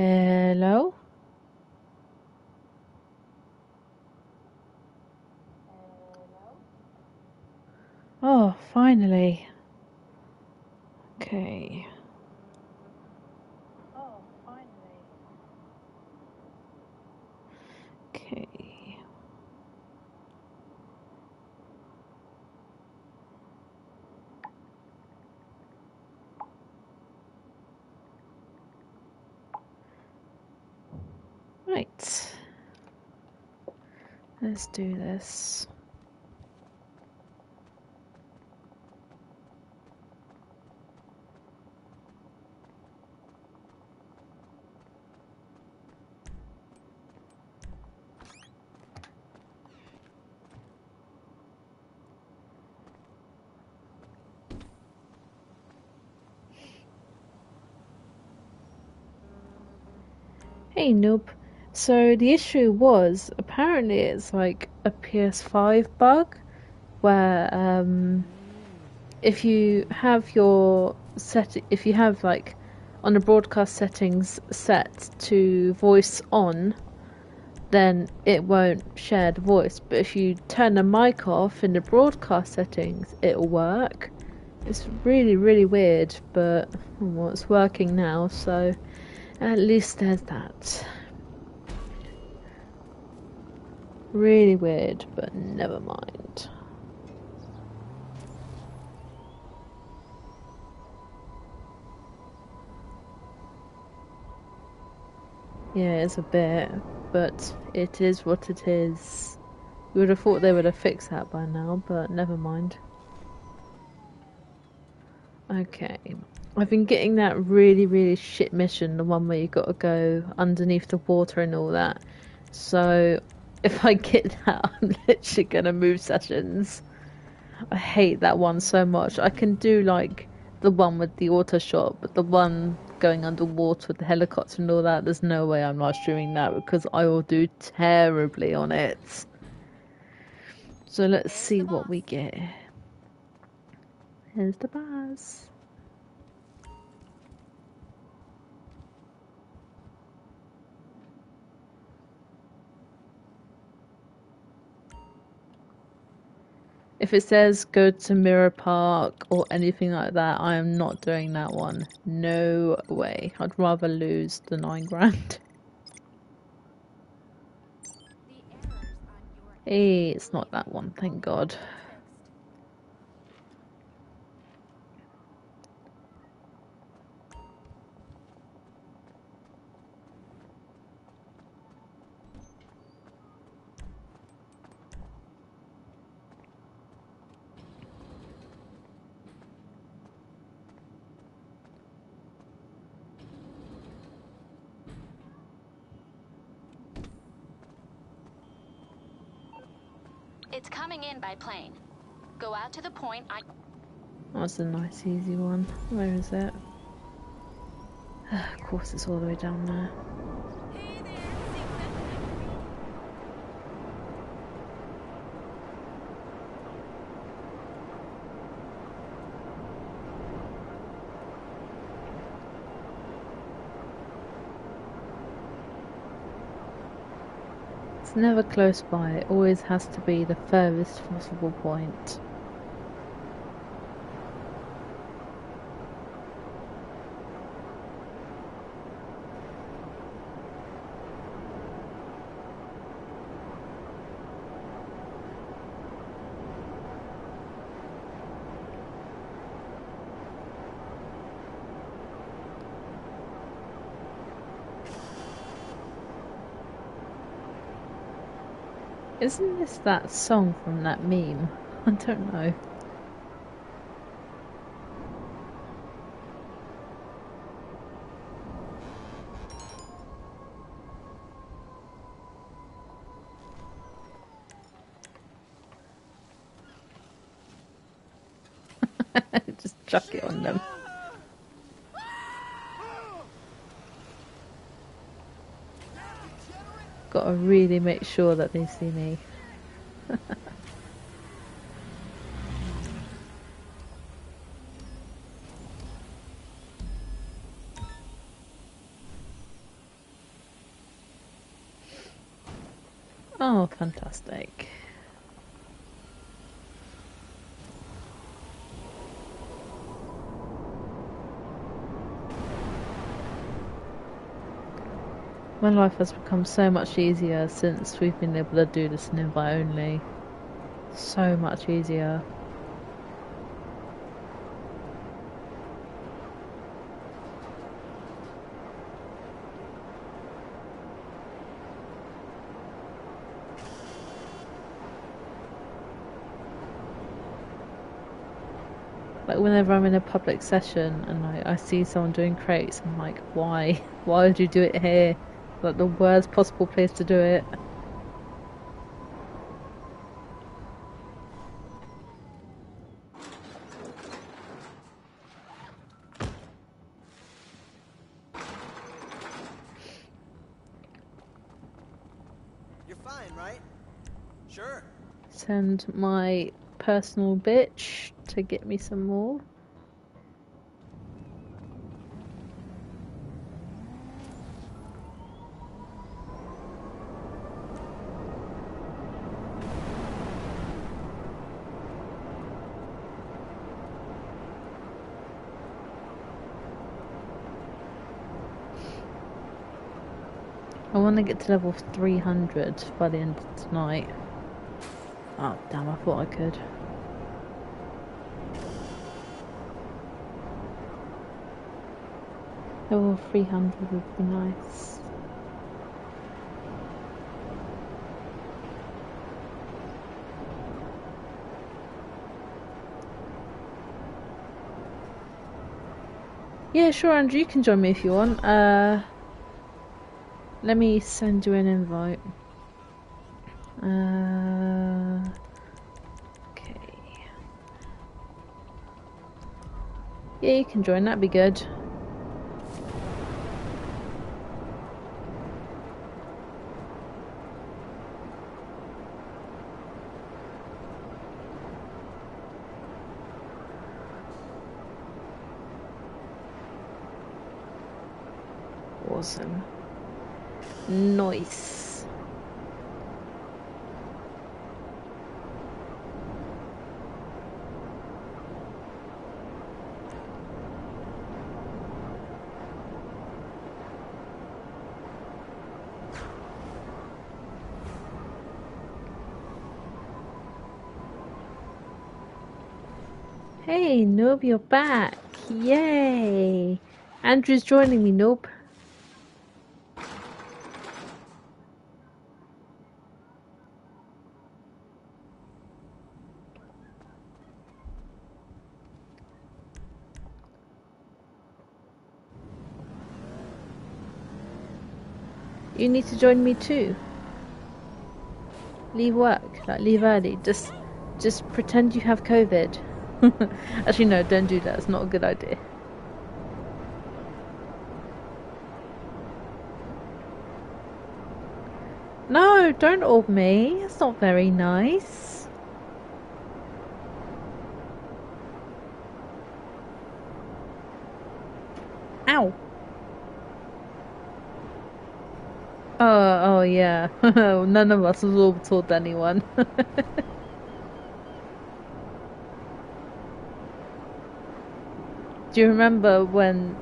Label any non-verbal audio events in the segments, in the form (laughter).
Hello? Oh, finally. Okay. Oh, finally. Okay. Right. Let's do this. Hey, noob. So the issue was apparently it's like a PS5 bug where um, if you have your set, if you have like on the broadcast settings set to voice on, then it won't share the voice. But if you turn the mic off in the broadcast settings, it'll work. It's really, really weird, but well, it's working now, so at least there's that. Really weird, but never mind. Yeah, it's a bit, but it is what it is. You would have thought they would have fixed that by now, but never mind. Okay. I've been getting that really, really shit mission, the one where you gotta go underneath the water and all that. So, if I get that, (laughs) I'm literally gonna move sessions. I hate that one so much. I can do like the one with the auto shot, but the one going underwater with the helicopter and all that, there's no way I'm live streaming that because I will do terribly on it. So let's see what we get. Here's the buzz. If it says go to Mirror Park or anything like that, I am not doing that one. No way. I'd rather lose the nine grand. Hey, it's not that one, thank God. It's coming in by plane. Go out to the point I... That's a nice easy one. Where is it? (sighs) of course it's all the way down there. It's never close by, it always has to be the furthest possible point. Isn't this that song from that meme? (laughs) I don't know. (laughs) Just chuck it on them. Gotta really make sure that they see me. (laughs) Oh, fantastic. My life has become so much easier since we've been able to do this invite only. So much easier. Like whenever I'm in a public session and I, I see someone doing crates, I'm like, why? (laughs) Why would you do it here? Like the worst possible place to do it. You're fine, right? Sure. Send my personal bitch to get me some more. I want to get to level 300 by the end of tonight. Oh, damn, I thought I could. Level 300 would be nice. Yeah, sure, Andrew, you can join me if you want. Uh, let me send you an invite. Uh, okay. Yeah, you can join. That'd be good. Awesome. Nice. Noob, you're back. Yay. Andrew's joining me, Nope. You need to join me too. Leave work, like leave early. Just, just pretend you have COVID. (laughs) Actually, no, don't do that. It's not a good idea. No, don't orb me. It's not very nice. Ow. Oh, oh yeah. (laughs) None of us has orbitaled anyone. (laughs) Do you remember when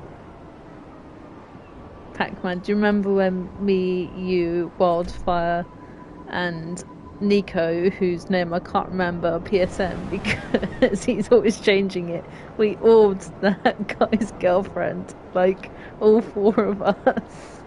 Pac-Man? Do you remember when me, you, Wildfire, and Nico, whose name I can't remember, PSM (laughs) because he's always changing it. We orbed (laughs) that guy's girlfriend, like all four of us.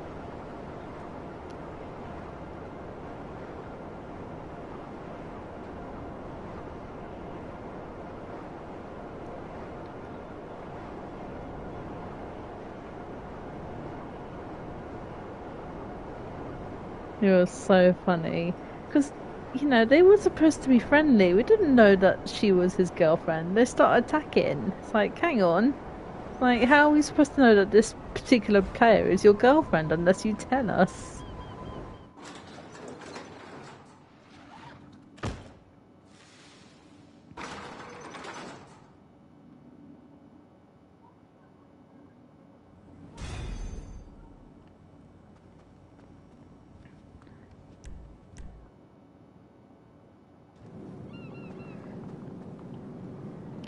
It was so funny because you know they were supposed to be friendly. We didn't know that she was his girlfriend. They start attacking. It's like, hang on, like how are we supposed to know that this particular player is your girlfriend unless you tell us?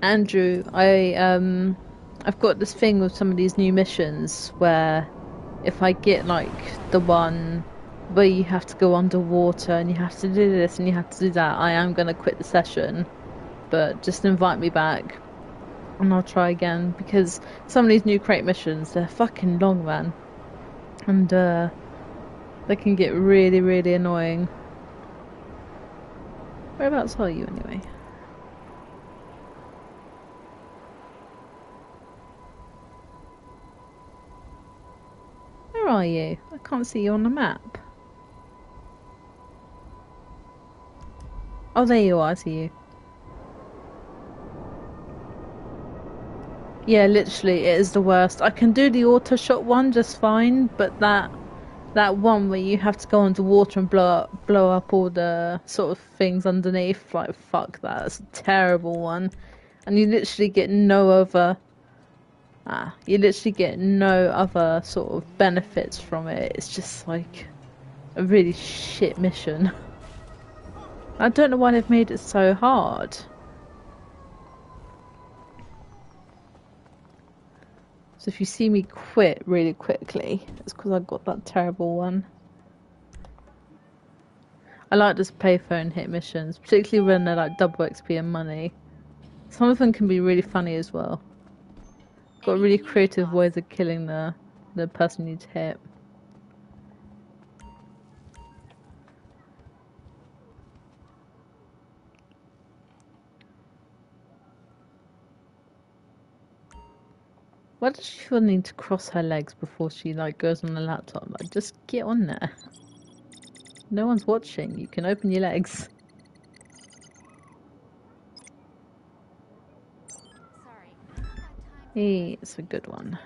Andrew, I um, I've got this thing with some of these new missions where if I get like the one where you have to go underwater and you have to do this and you have to do that, I am gonna quit the session. But just invite me back and I'll try again because some of these new crate missions they're fucking long, man, and uh, they can get really, really annoying. Whereabouts are you anyway? Where are you? I can't see you on the map. Oh, there you are. I see you. Yeah, literally, it is the worst. I can do the auto shot one just fine, but that that one where you have to go underwater and blow up, blow up all the sort of things underneath, like fuck that. That's a terrible one, and you literally get no other. Ah, you literally get no other sort of benefits from it. It's just like a really shit mission. I don't know why they've made it so hard. So if you see me quit really quickly, it's because I got that terrible one. I like this payphone hit missions, particularly when they're like double XP and money. Some of them can be really funny as well. Got really creative ways of killing the the person you hit. Why does she need to cross her legs before she like goes on the laptop? Like, just get on there. No one's watching. You can open your legs. Hey, it's a good one.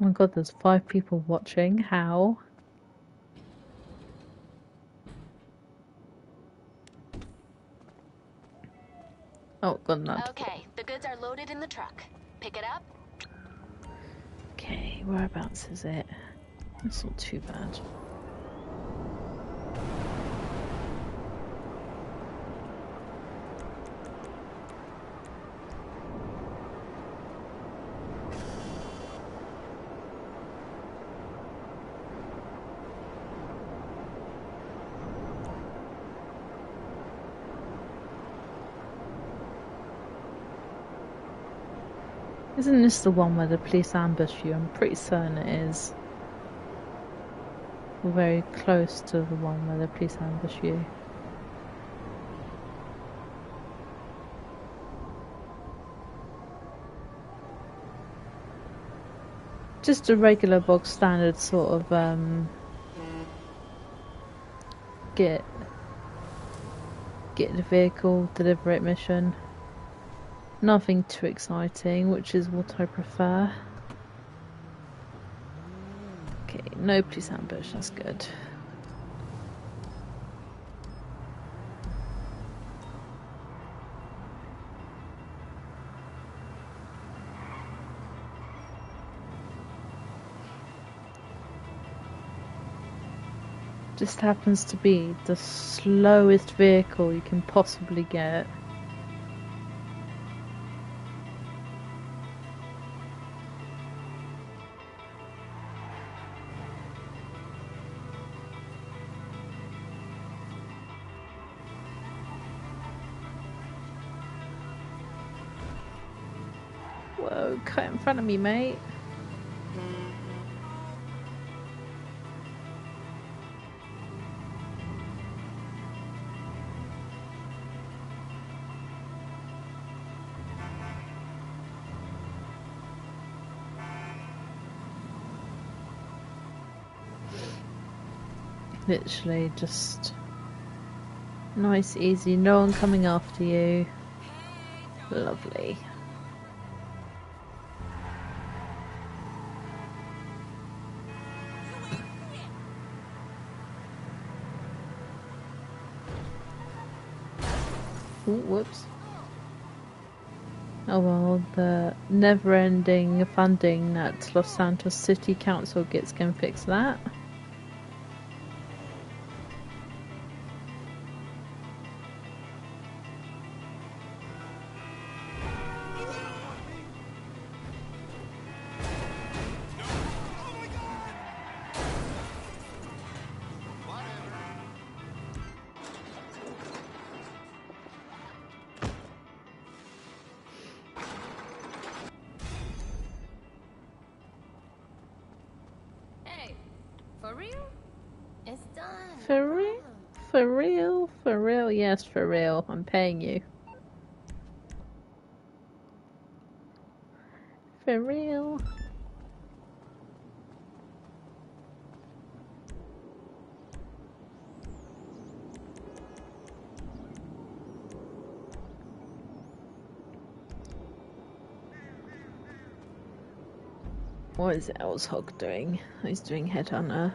Oh my god, there's five people watching. How? Oh, got an. Okay, the goods are loaded in the truck. Pick it up. Okay, whereabouts is it? It's not too bad. Isn't this the one where the police ambush you? I'm pretty certain it is. We're very close to the one where the police ambush you. Just a regular bog standard sort of um get get the vehicle, deliver it mission. Nothing too exciting, which is what I prefer. Okay, no police ambush, that's good. Just happens to be the slowest vehicle you can possibly get. Front of me, mate. Literally just nice, easy, no one coming after you. Lovely. Ooh, whoops. Oh well, the never-ending funding that Los Santos City Council gets can fix that. For real. I'm paying you. For real? What is Elshog doing? He's doing Headhunter.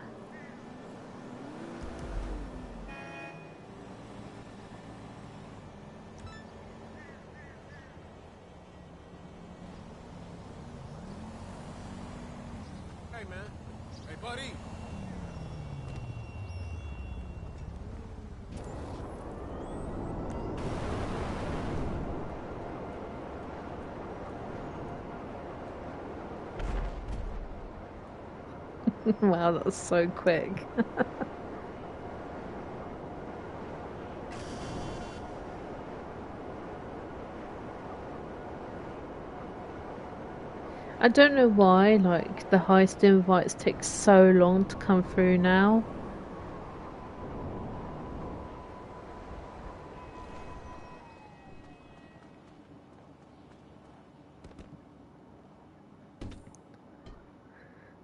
(laughs) wow, that was so quick. (laughs) I don't know why, like, the heist invites take so long to come through now.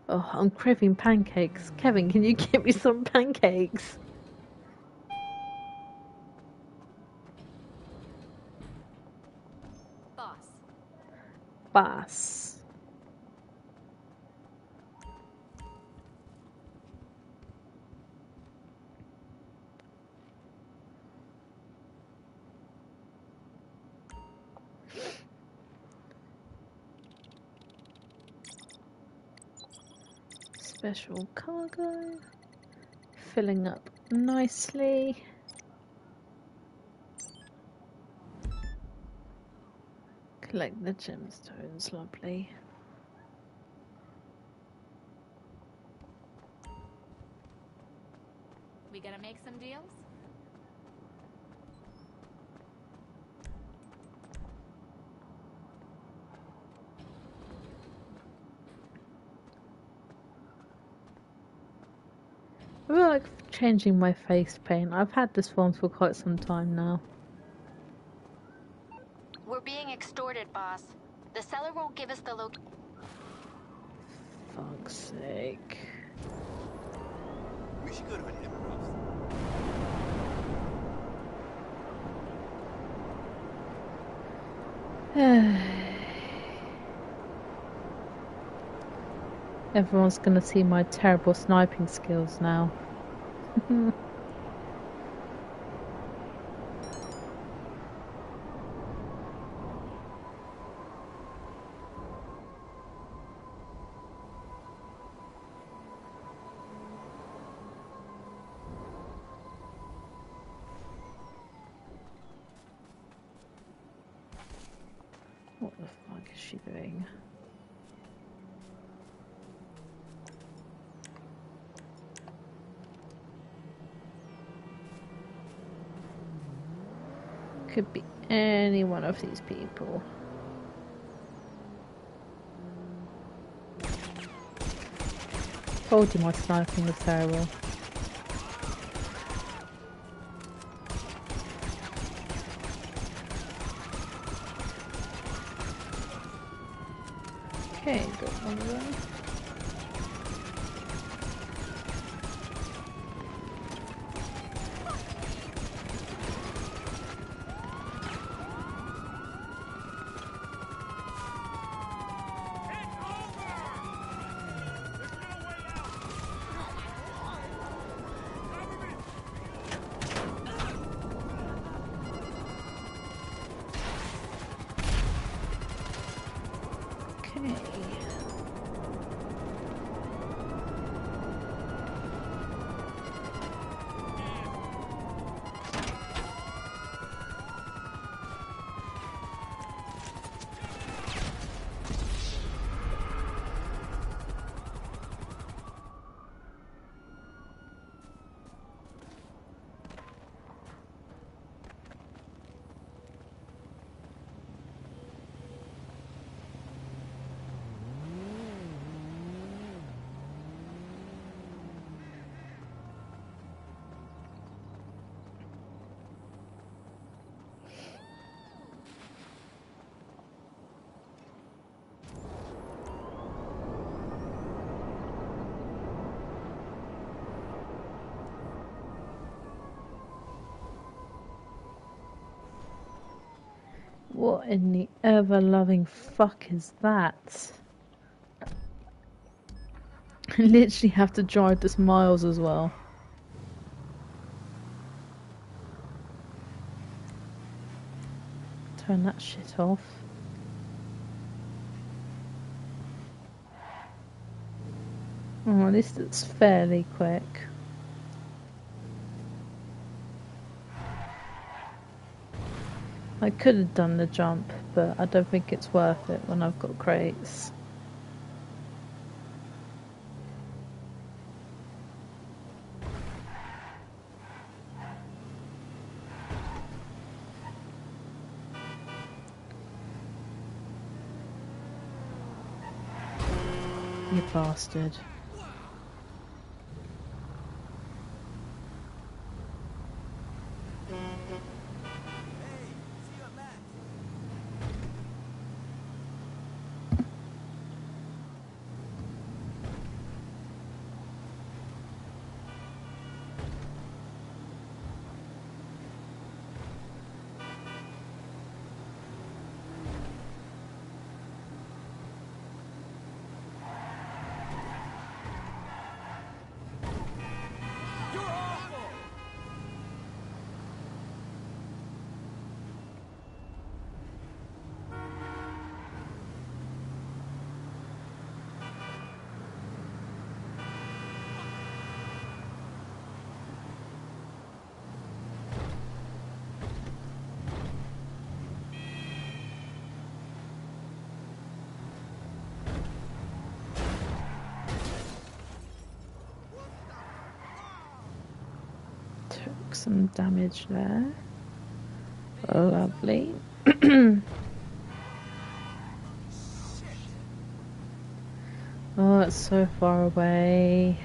Oh, I'm craving pancakes. Kevin, can you get me some pancakes? Boss. Bass. Special cargo. Filling up nicely. Collect the gemstones, lovely. We gonna make some deals? I feel like changing my face paint. I've had this one for quite some time now. We're being extorted, boss. The seller won't give us the loc. Fuck's sake. We should go to an improv. (sighs) Everyone's gonna see my terrible sniping skills now. Mm-hmm. (laughs) any one of these people. Told you my sniping was terrible. What in the ever loving fuck is that? (laughs) I literally have to drive this miles as well. Turn that shit off. Oh, least it's fairly quick. I could have done the jump, but I don't think it's worth it when I've got crates. You bastard. Some damage there. Lovely. (clears throat) oh, it's so far away.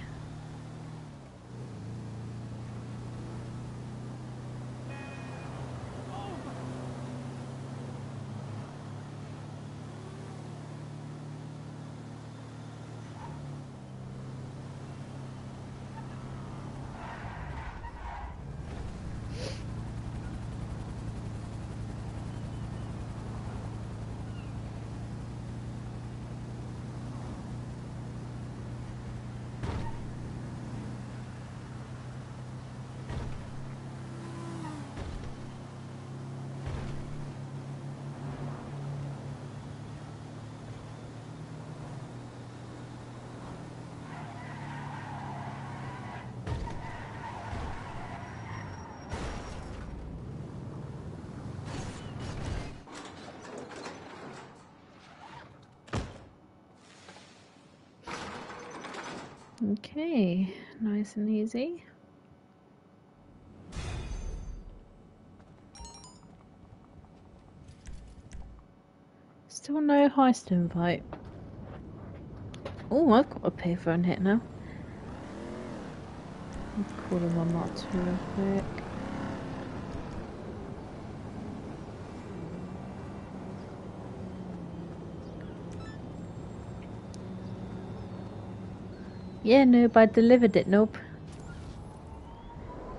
Okay, nice and easy. Still no heist invite. Oh, I've got a payphone hit now. Let's call him on 2 real quick. Yeah, nope, I delivered it, nope.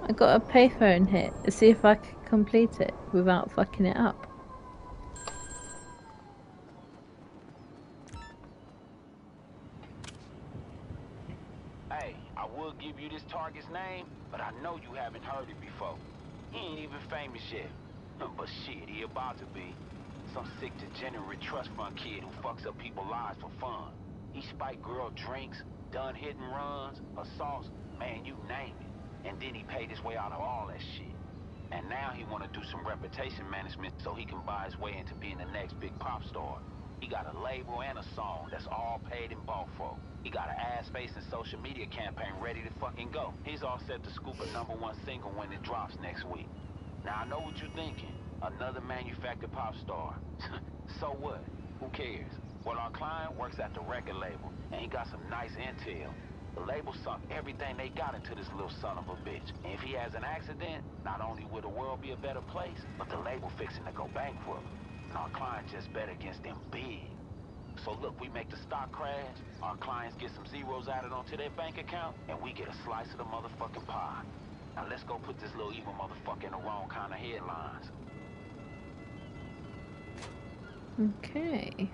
I got a payphone hit to see if I could complete it without fucking it up. Hey, I will give you this target's name, but I know you haven't heard it before. He ain't even famous yet. (laughs) But shit, he about to be. Some sick degenerate trust fund kid who fucks up people's lives for fun. He spiked girl drinks, done hit and runs, assaults, man, you name it. And then he paid his way out of all that shit. And now he wanna do some reputation management so he can buy his way into being the next big pop star. He got a label and a song that's all paid and bought for. He got an ass face and social media campaign ready to fucking go. He's all set to scoop a number one single when it drops next week. Now I know what you're thinking. Another manufactured pop star. (laughs) so what? Who cares? Well, our client works at the record label, and he got some nice intel. The label sunk everything they got into this little son of a bitch. And if he has an accident, not only will the world be a better place, but the label fixing to go bankrupt. And our client just bet against them big. So look, we make the stock crash, our clients get some zeros added onto their bank account, and we get a slice of the motherfucking pie. Now let's go put this little evil motherfucker in the wrong kind of headlines. Okay.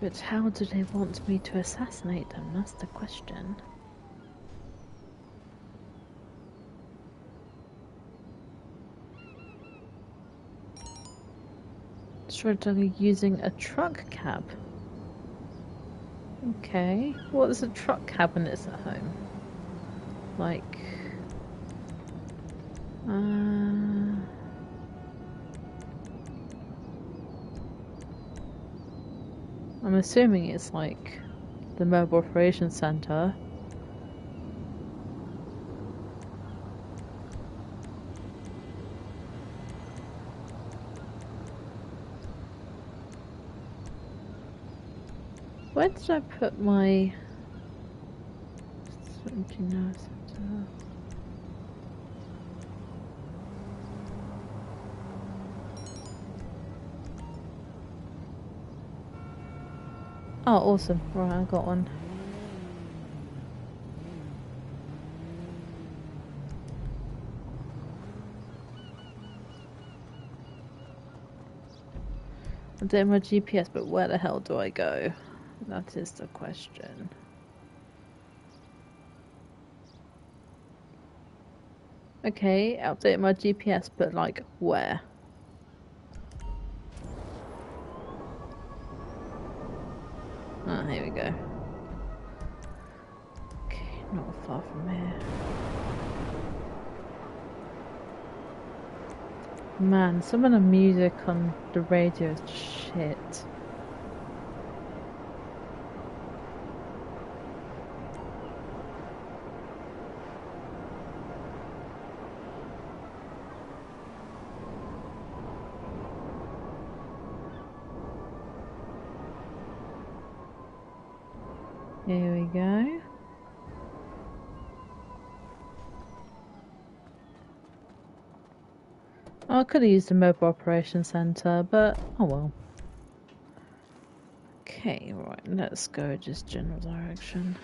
But how do they want me to assassinate them? That's the question. Struggling using a truck cab. Okay. What is a truck cab when it's at home? Like. Uh. I'm assuming it's like the mobile operations center. Where did I put my hours center? Oh, awesome. Right, I got one. I'm doing my GPS, but where the hell do I go? That is the question. Okay, update my GPS, but like where? Far from here. Man, some of the music on the radio is shit. Could have used a mobile operation center, but oh well. Okay, right, let's go just general direction.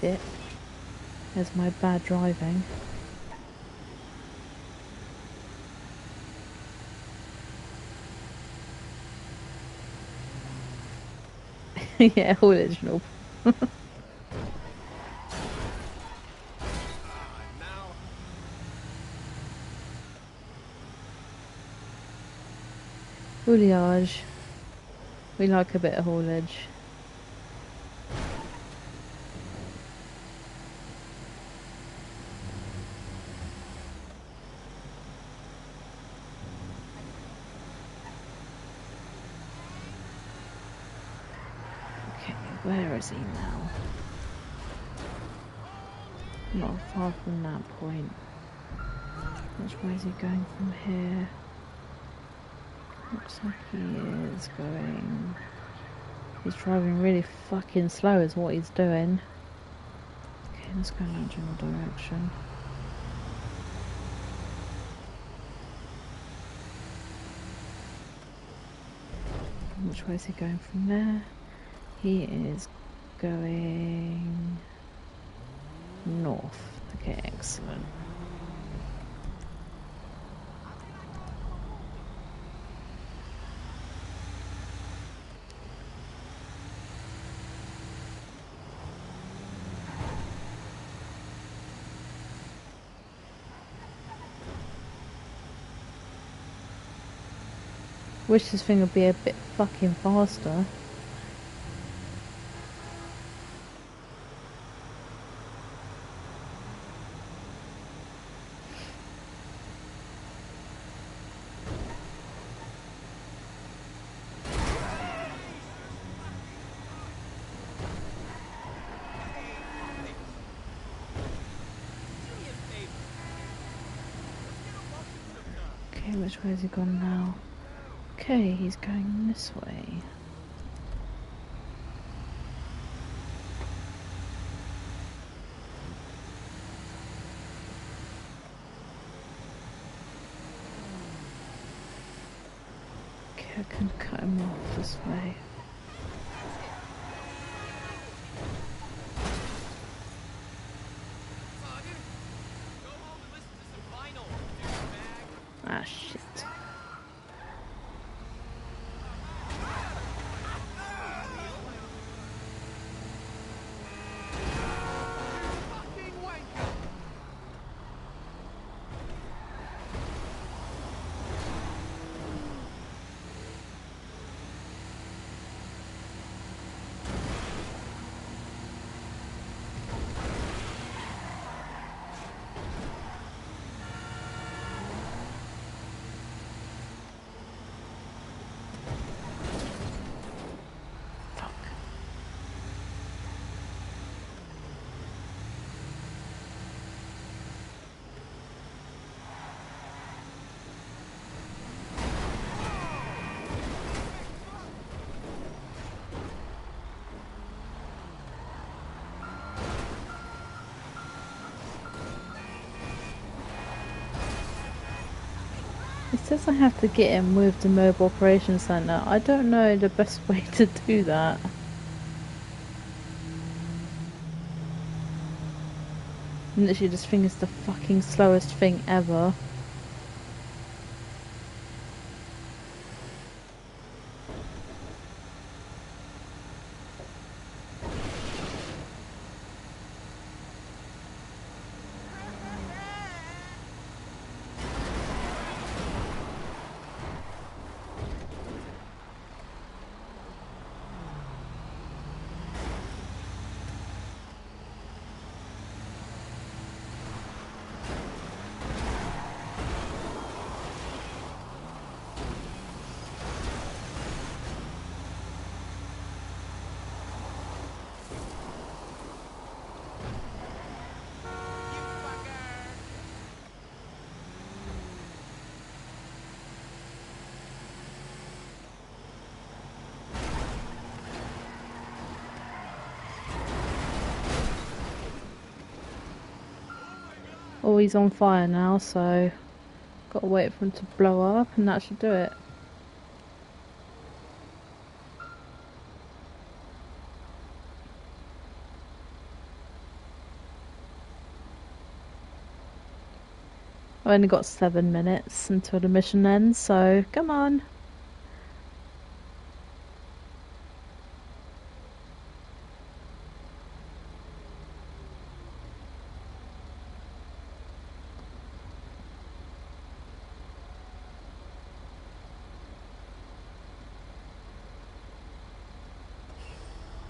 Shit. There's my bad driving. (laughs) yeah, original. (laughs) Haulage. We like a bit of haulage. Okay, now? Not far from that point. Which way is he going from here? Looks like he is going. He's driving really fucking slow, is what he's doing. Okay, let's go in that general direction. Which way is he going from there? He is going north. Okay, excellent. Wish this thing would be a bit fucking faster. Has he gone now? Okay, he's going this way. Okay, I can cut him off this way. Says I have to get him with the mobile operations center. I don't know the best way to do that. Literally, this thing is the fucking slowest thing ever. Oh, he's on fire now, so gotta wait for him to blow up, and that should do it. I've only got seven minutes until the mission ends, so come on.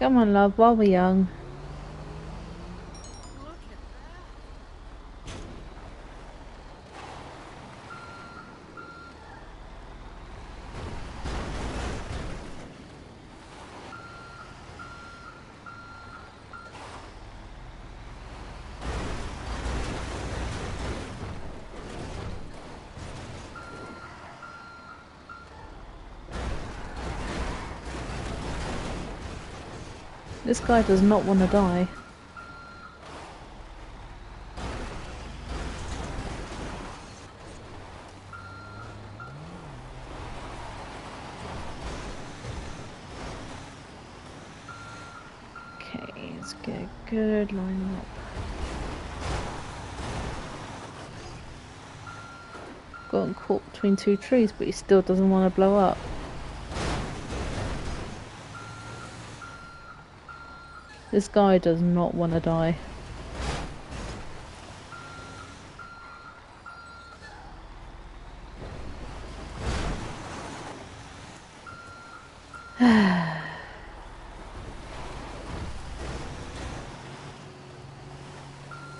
Come on, love, while we're young. This guy does not want to die. Okay, let's get a good line up. Gotten caught between two trees, but he still doesn't want to blow up. This guy does not want to die. (sighs)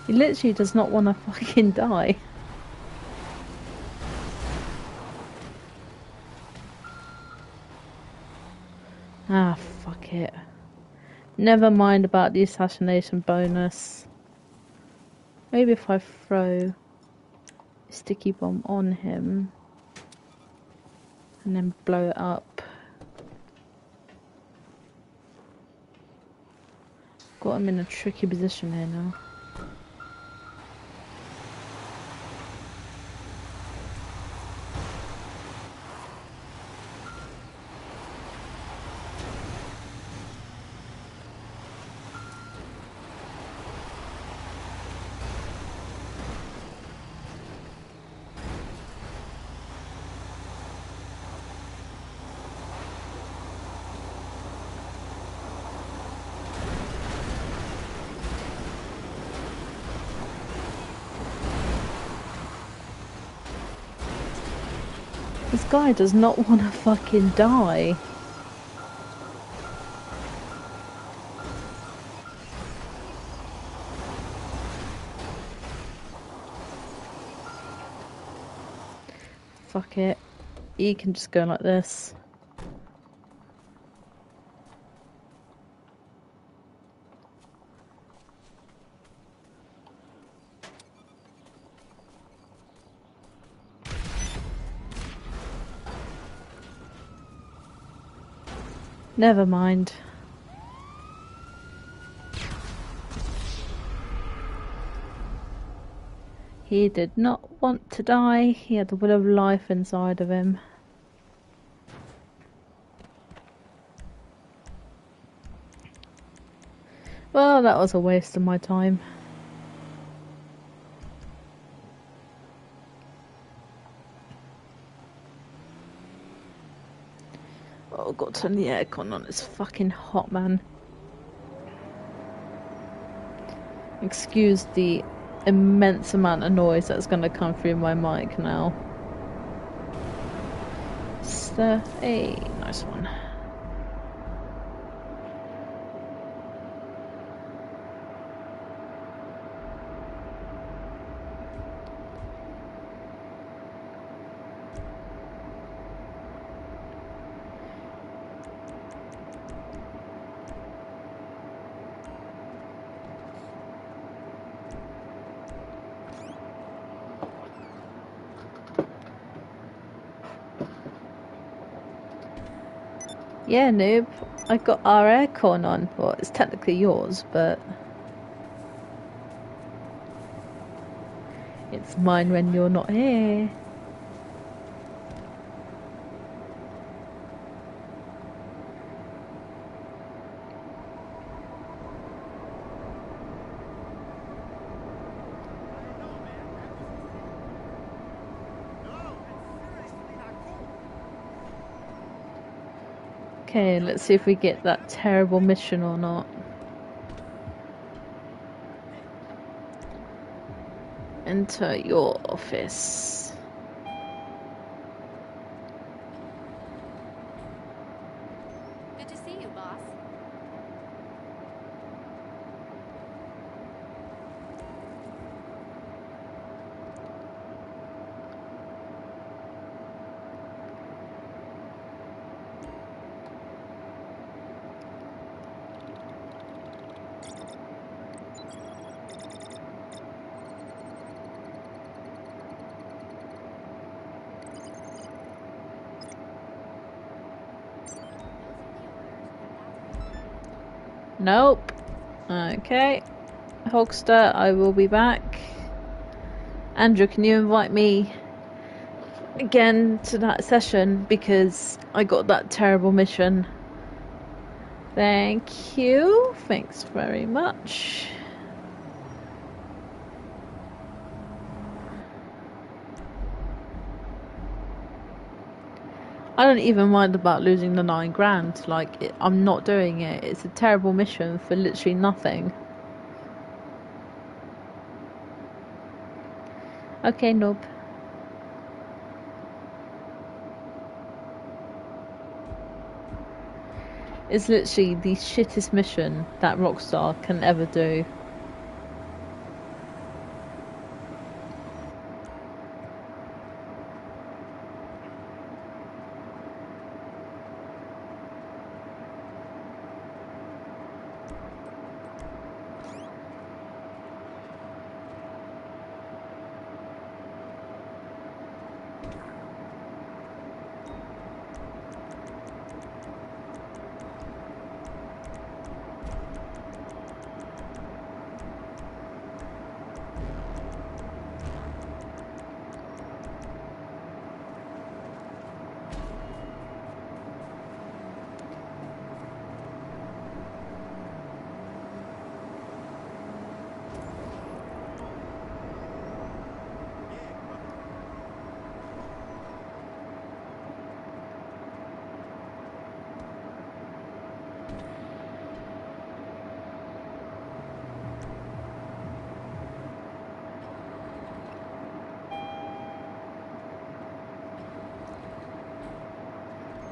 He literally does not want to (laughs) fucking die. Ah, fuck it. Never mind about the assassination bonus. Maybe if I throw a sticky bomb on him and then blow it up. Got him in a tricky position here now. Guy does not want to fucking die. Fuck it. He can just go like this. Never mind. He did not want to die. He had the will of life inside of him. Well, that was a waste of my time. Got to turn the aircon on. It's fucking hot, man. Excuse the immense amount of noise that's going to come through my mic now. It's a nice one. Yeah, noob. I got our aircon on. Well, it's technically yours, but it's mine when you're not here. Okay, let's see if we get that terrible mission or not. Enter your office. Good to see you, boss. Nope. Okay. Hogster, I will be back. Andrew, can you invite me again to that session because I got that terrible mission? Thank you. Thanks very much. I don't even mind about losing the nine grand. Like, it, I'm not doing it. It's a terrible mission for literally nothing. Okay, nope. It's literally the shittest mission that Rockstar can ever do.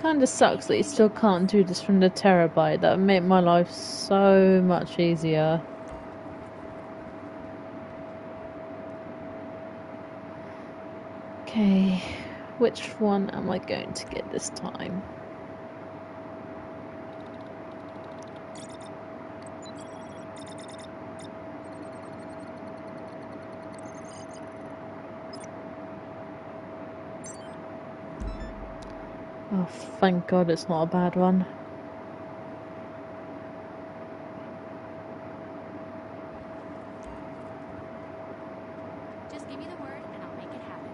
Kinda sucks that you still can't do this from the Terrorbyte. That would make my life so much easier. Okay, which one am I going to get this time? Oh, thank God it's not a bad one. Just give me the word and I'll make it happen.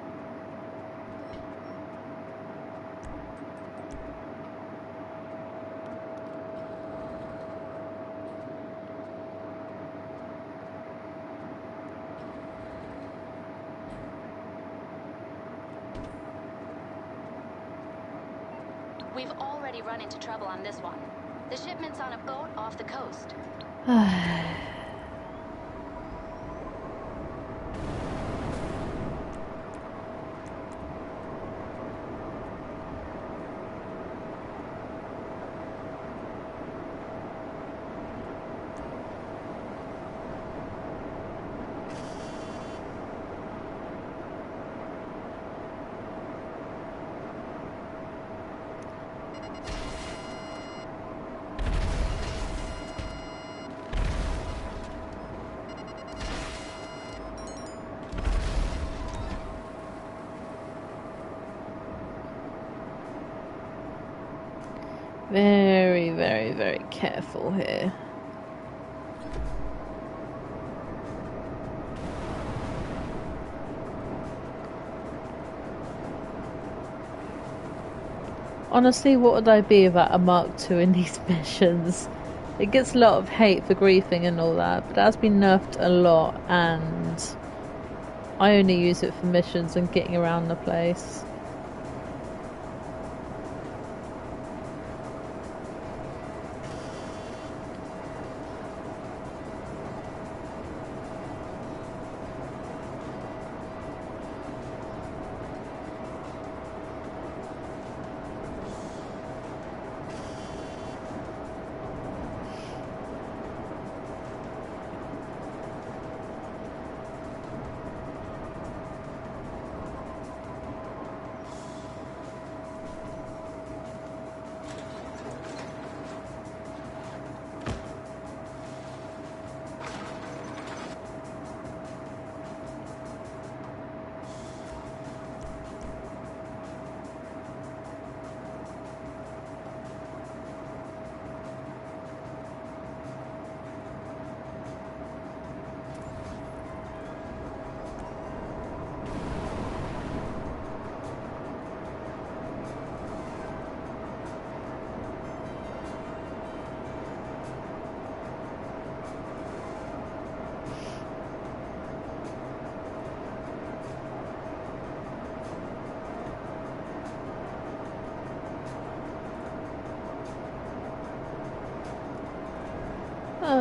We've already run into trouble on this one. The shipment's on a boat off the coast. Very, very, very careful here. Honestly, what would I be without a Mark II in these (laughs) missions? It gets a lot of hate for griefing and all that, but it has been nerfed a lot, and I only use it for missions and getting around the place.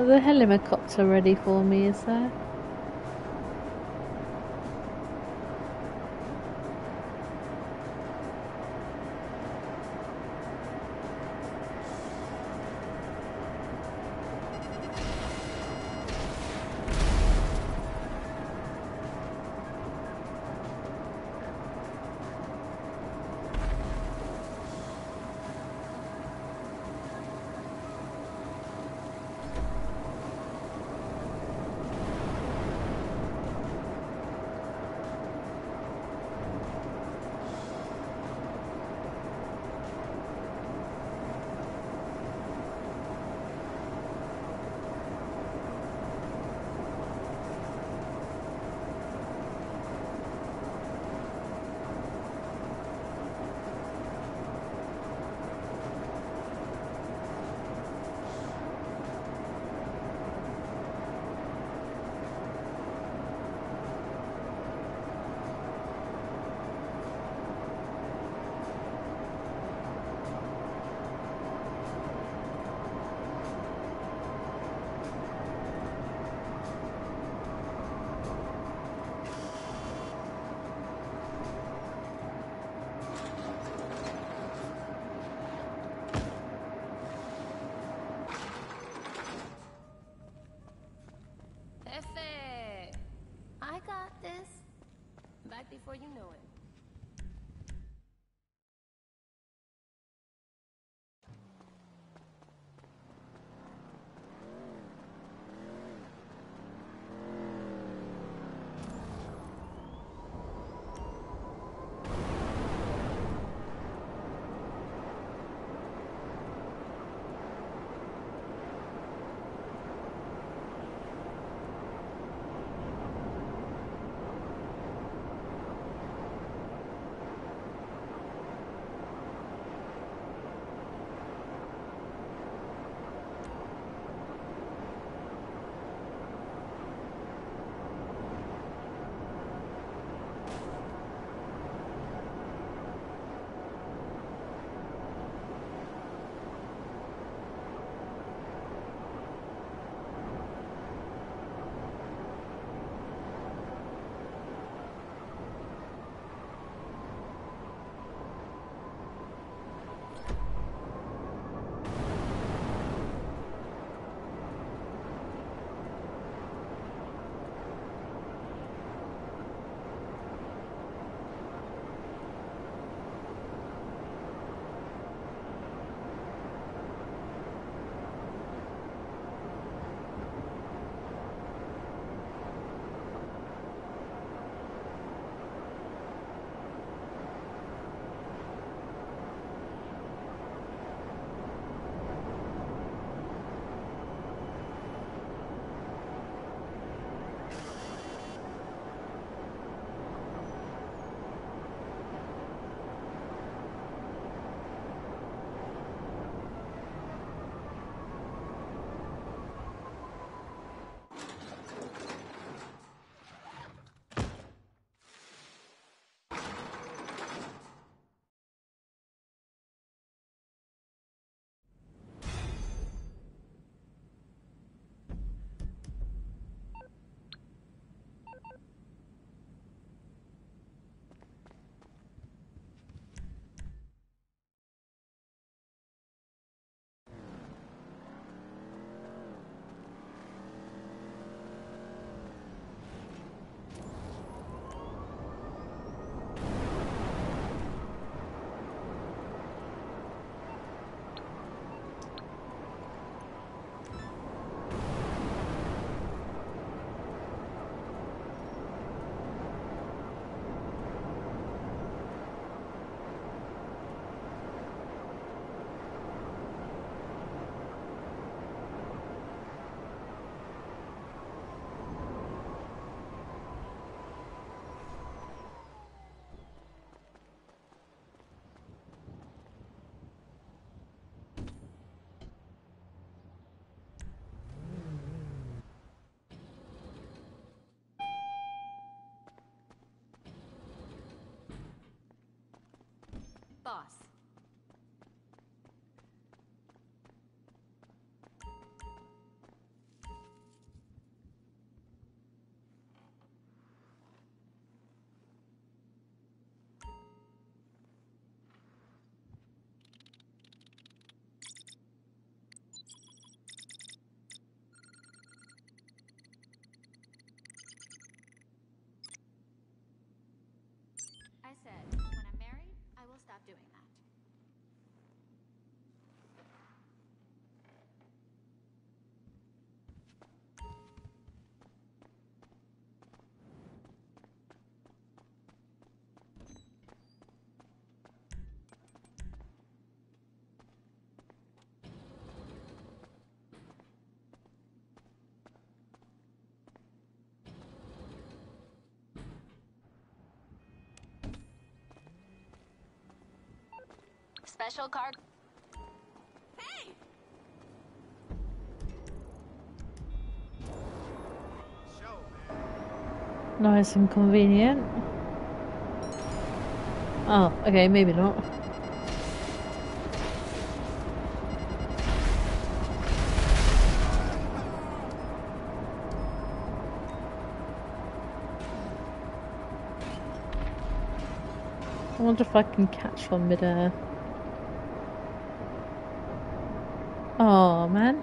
The helicopter ready for me, is there? Before you know it. Boss. Special car. Nice and convenient. Oh, okay, maybe not. I wonder if I can catch one midair. Oh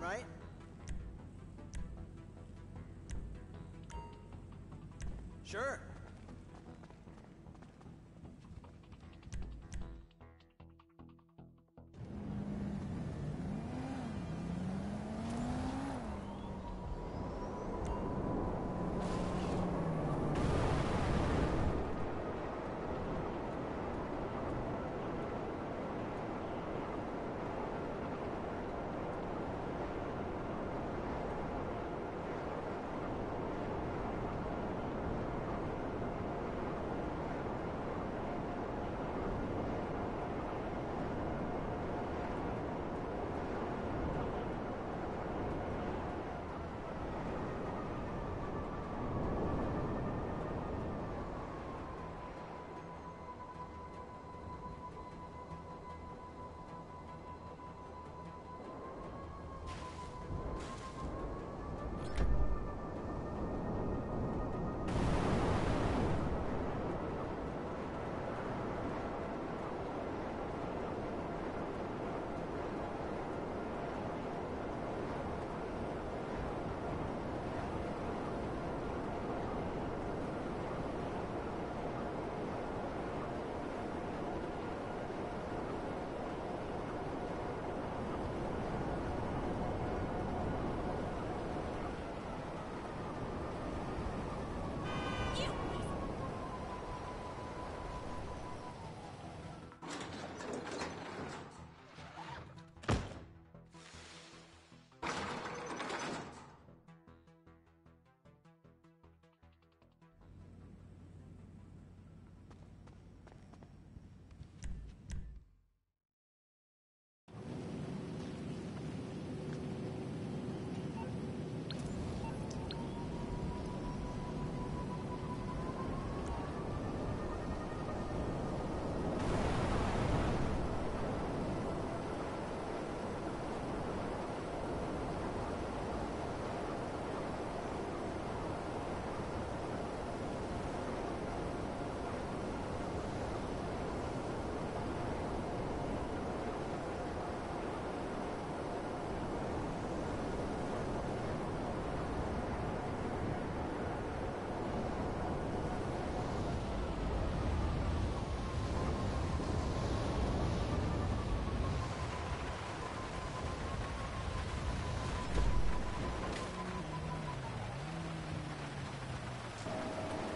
fine, right? Sure.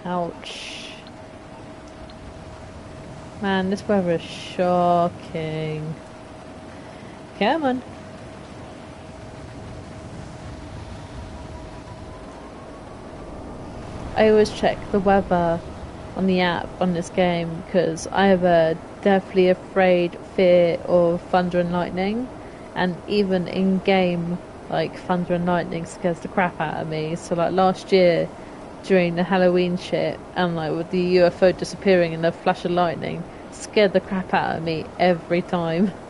Ouch. Man, this weather is shocking. Come on. I always check the weather on the app on this game because I have a deathly afraid fear of thunder and lightning, and even in game, like thunder and lightning scares the crap out of me. So like last year, during the Halloween shit, and like with the UFO disappearing in the flash of lightning, scared the crap out of me every time. (laughs)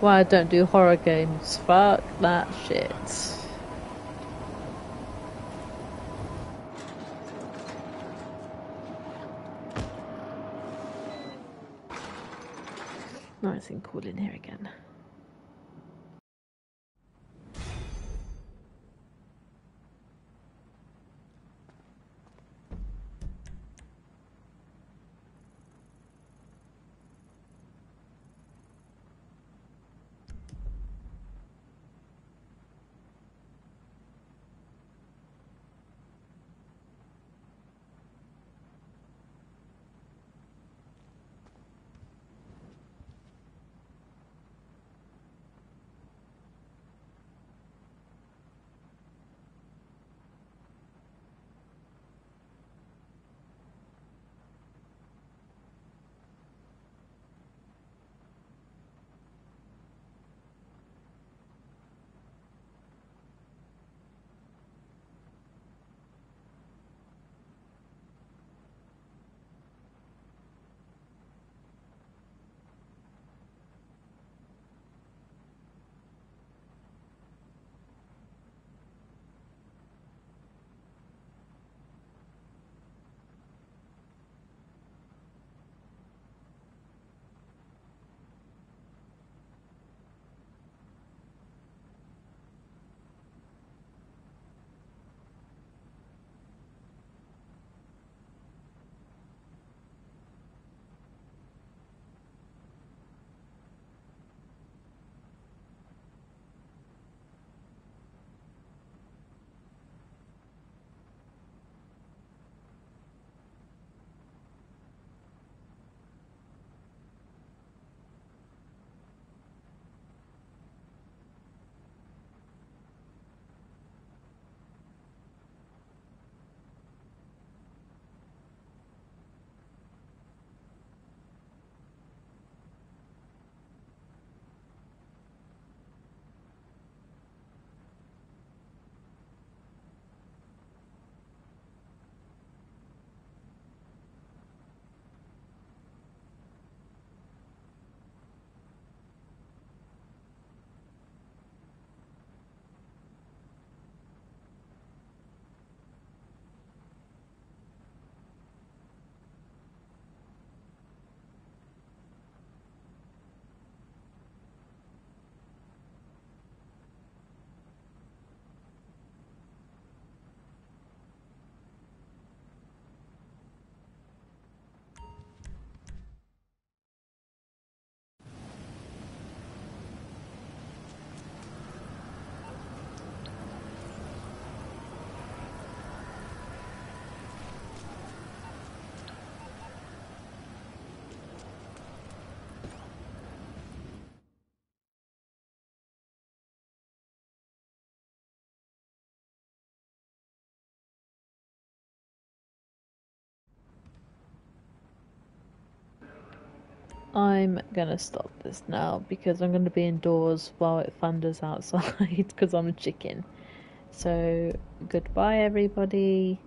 Why I don't do horror games? Fuck that shit. Nice and cool in here again. I'm gonna stop this now because I'm gonna be indoors while it thunders outside (laughs) because I'm a chicken. So, goodbye, everybody.